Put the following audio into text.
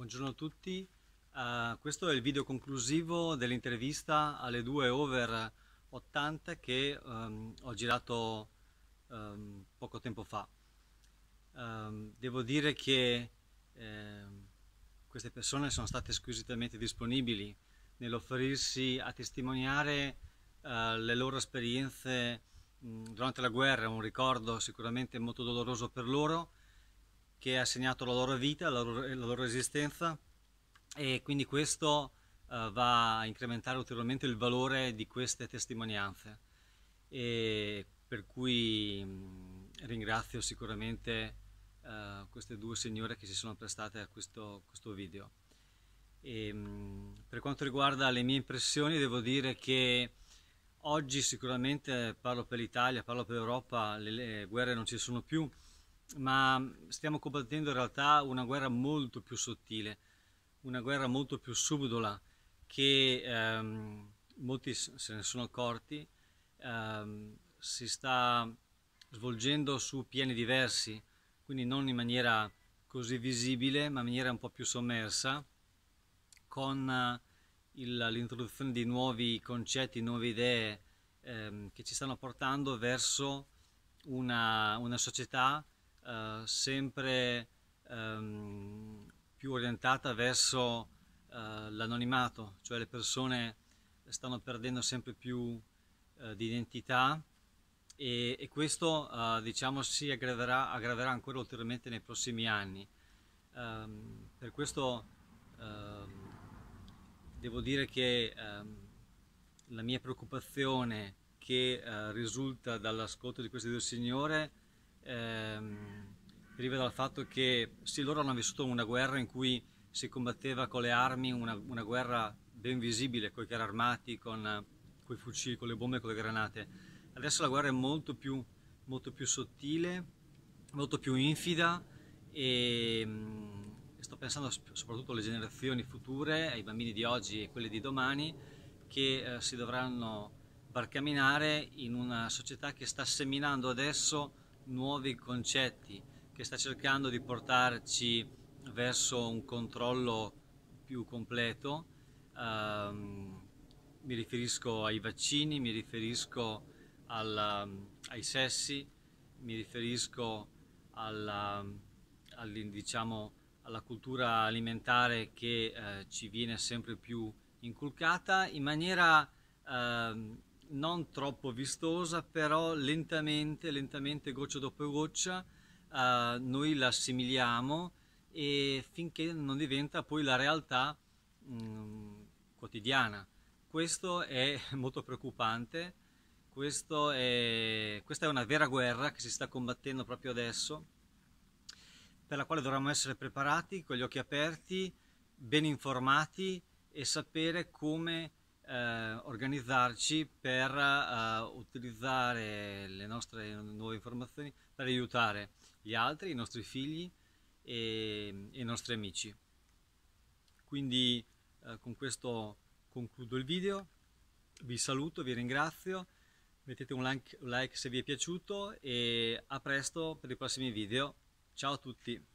Buongiorno a tutti, uh, questo è il video conclusivo dell'intervista alle 2 over 80 che um, ho girato um, poco tempo fa. Um, devo dire che eh, queste persone sono state squisitamente disponibili nell'offrirsi a testimoniare uh, le loro esperienze mh, durante la guerra, un ricordo sicuramente molto doloroso per loro, che ha segnato la loro vita, la loro, la loro esistenza e quindi questo uh, va a incrementare ulteriormente il valore di queste testimonianze e per cui mh, ringrazio sicuramente uh, queste due signore che si sono prestate a questo, questo video. E, mh, per quanto riguarda le mie impressioni devo dire che oggi sicuramente parlo per l'Italia, parlo per l'Europa, le, le guerre non ci sono più, ma stiamo combattendo in realtà una guerra molto più sottile, una guerra molto più subdola che ehm, molti se ne sono accorti, ehm, si sta svolgendo su piani diversi, quindi non in maniera così visibile, ma in maniera un po' più sommersa, con l'introduzione di nuovi concetti, nuove idee ehm, che ci stanno portando verso una, una società eh, sempre ehm, più orientata verso eh, l'anonimato, cioè le persone stanno perdendo sempre più eh, di identità e, e questo eh, diciamo si aggraverà, aggraverà, ancora ulteriormente nei prossimi anni. Ehm, per questo ehm, devo dire che ehm, la mia preoccupazione che eh, risulta dall'ascolto di queste due signore ehm, deriva dal fatto che sì, loro hanno vissuto una guerra in cui si combatteva con le armi, una, una guerra ben visibile, con i carri armati, con, con i fucili, con le bombe, con le granate. Adesso la guerra è molto più, molto più sottile, molto più infida e mh, sto pensando soprattutto alle generazioni future, ai bambini di oggi e quelli di domani, che eh, si dovranno barcaminare in una società che sta seminando adesso nuovi concetti, che sta cercando di portarci verso un controllo più completo. Um, mi riferisco ai vaccini, mi riferisco alla, ai sessi, mi riferisco alla, diciamo, alla cultura alimentare che eh, ci viene sempre più inculcata in maniera eh, non troppo vistosa, però lentamente, lentamente, goccia dopo goccia, eh, noi la assimiliamo e finché non diventa poi la realtà mh, mm, quotidiana. Questo è molto preoccupante, è, questa è una vera guerra che si sta combattendo proprio adesso, per la quale dovremmo essere preparati, con gli occhi aperti, ben informati e sapere come eh, organizzarci per eh, utilizzare le nostre nuove informazioni per aiutare gli altri, i nostri figli e, e i nostri amici. Quindi eh, con questo concludo il video, vi saluto, vi ringrazio, mettete un like, un like se vi è piaciuto e a presto per i prossimi video. Ciao a tutti!